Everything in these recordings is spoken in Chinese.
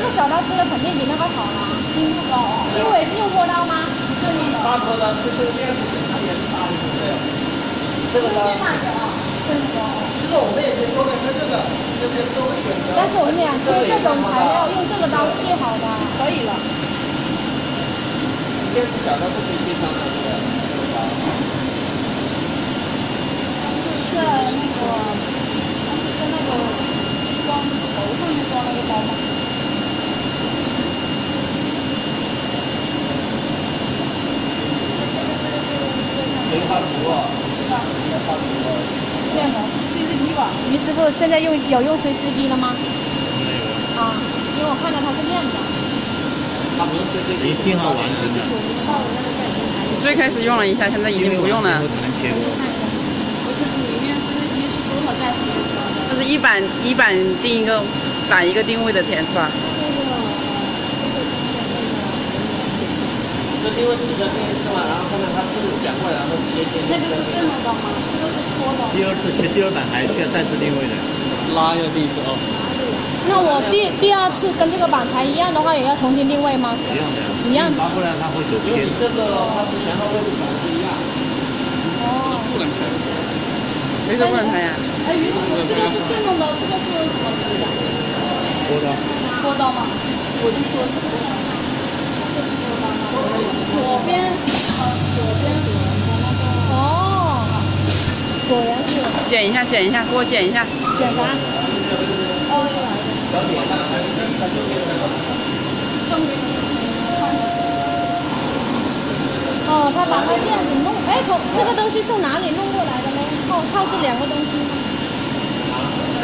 这个小刀切的肯定比那个好了，筋不高。经纬是用波刀吗？正面的。大波的，这这个面是它也是大的，对。这个刀。正面的。也可以多跟这个，这个都选择。但是我们俩切这种材料，用这个刀是最好的。可以了。面是小刀是可以切长的，对吧？是在那个，它是在那个激光头上面装那个刀吗？没画图啊，图，CCD 吧。于师傅现在用有用 CCD 了吗？没有，啊，因为我看到它是亮的。它不是 CCD，一定要完成的，你最开始用了一下，现在已经不用了因为完成后。才能切割。不是，里面是多少代它是一板一板定一个打一个定位的填是吧？这定位直接定位是嘛，然后后面它自动转过来，然后直接切。那个是这么的吗？这个是拖的。第二次切第二板还需要再次定位的，拉要第一次哦。那我第第二次跟这个板材一样的话，也要重新定位吗？一样的呀。一样拉过来它会走偏因为。这个它是前后位置可能不一样。哦。不能开。为什么不能开呀？哎，于师傅，这个是正宗的，这个是什么刀呀？波刀，拖刀吗？我就说是拖刀。左边，呃，左边是哦，果然是剪一下，剪一下，给我剪一下。剪啥？哦，又来了。送给你。哦，他把它这样子弄，哎，从这个东西是哪里弄过来的呢？靠靠这两个东西吗？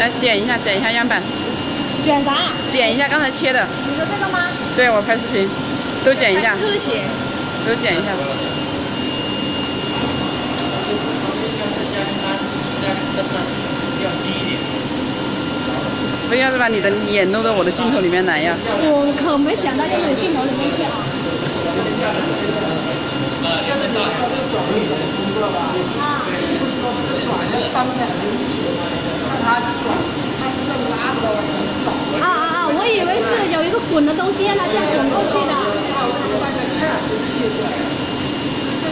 来剪一下，剪一下样板，剪啥？剪一下刚才切的。你说这个吗？对，我拍视频，都剪一下，特写。都剪一下。非要是把你的脸弄到我的镜头里面来呀？我可没想到要到镜头里面去啊！啊。啊啊啊！我以为是有一个滚的东西让它这样滚过去的。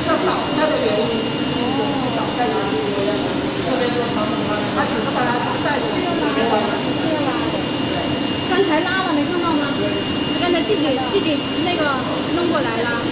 叫倒下的原因，就是倒下的原因。这边就是长筒它，它只是把它带。刚才拉了没看到吗？他刚才自己自己那个弄过来了。